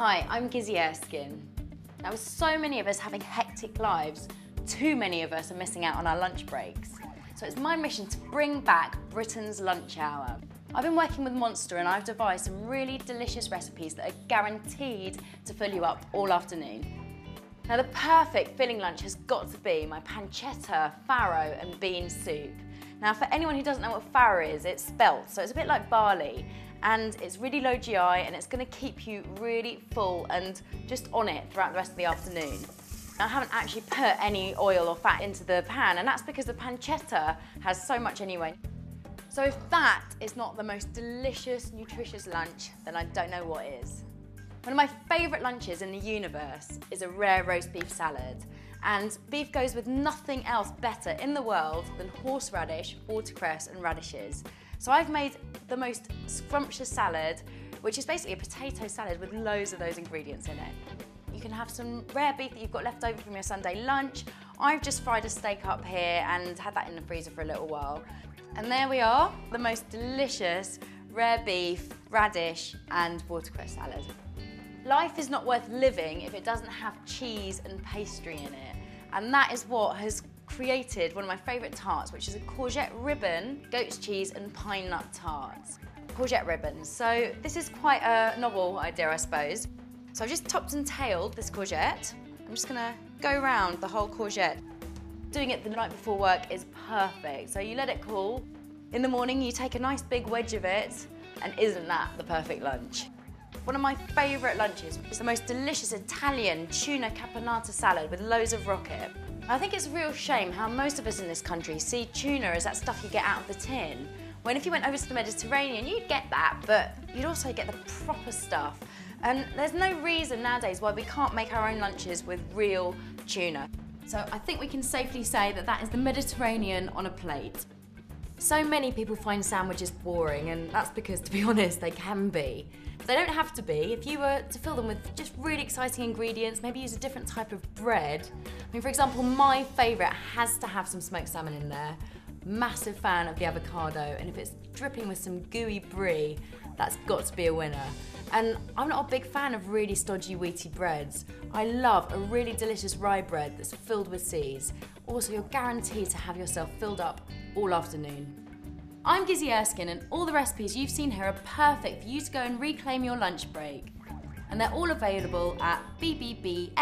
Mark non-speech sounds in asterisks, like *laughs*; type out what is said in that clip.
Hi, I'm Gizzi Erskine. Now with so many of us having hectic lives, too many of us are missing out on our lunch breaks. So it's my mission to bring back Britain's lunch hour. I've been working with Monster and I've devised some really delicious recipes that are guaranteed to fill you up all afternoon. Now the perfect filling lunch has got to be my pancetta, farro and bean soup. Now for anyone who doesn't know what farro is, it's spelt, so it's a bit like barley and it's really low GI and it's going to keep you really full and just on it throughout the rest of the afternoon. I haven't actually put any oil or fat into the pan and that's because the pancetta has so much anyway. So if that is not the most delicious, nutritious lunch, then I don't know what is. One of my favourite lunches in the universe is a rare roast beef salad. And beef goes with nothing else better in the world than horseradish, watercress and radishes. So I've made the most scrumptious salad, which is basically a potato salad with loads of those ingredients in it. You can have some rare beef that you've got left over from your Sunday lunch. I've just fried a steak up here and had that in the freezer for a little while. And there we are, the most delicious rare beef, radish and watercress salad. Life is not worth living if it doesn't have cheese and pastry in it. And that is what has created one of my favourite tarts, which is a courgette ribbon, goat's cheese and pine nut tarts. Courgette ribbons. So this is quite a novel idea, I suppose. So I've just topped and tailed this courgette. I'm just gonna go around the whole courgette. Doing it the night before work is perfect. So you let it cool. In the morning, you take a nice big wedge of it, and isn't that the perfect lunch? One of my favourite lunches is the most delicious Italian tuna caponata salad with loads of rocket. I think it's a real shame how most of us in this country see tuna as that stuff you get out of the tin. When if you went over to the Mediterranean, you'd get that, but you'd also get the proper stuff. And there's no reason nowadays why we can't make our own lunches with real tuna. So I think we can safely say that that is the Mediterranean on a plate. So many people find sandwiches boring, and that's because, *laughs* to be honest, they can be. But they don't have to be. If you were to fill them with just really exciting ingredients, maybe use a different type of bread. I mean, for example, my favourite has to have some smoked salmon in there. Massive fan of the avocado, and if it's dripping with some gooey brie, that's got to be a winner. And I'm not a big fan of really stodgy wheaty breads. I love a really delicious rye bread that's filled with seeds. Also, you're guaranteed to have yourself filled up all afternoon. I'm Gizzi Erskine and all the recipes you've seen here are perfect for you to go and reclaim your lunch break. And they're all available at bbblh.co.uk.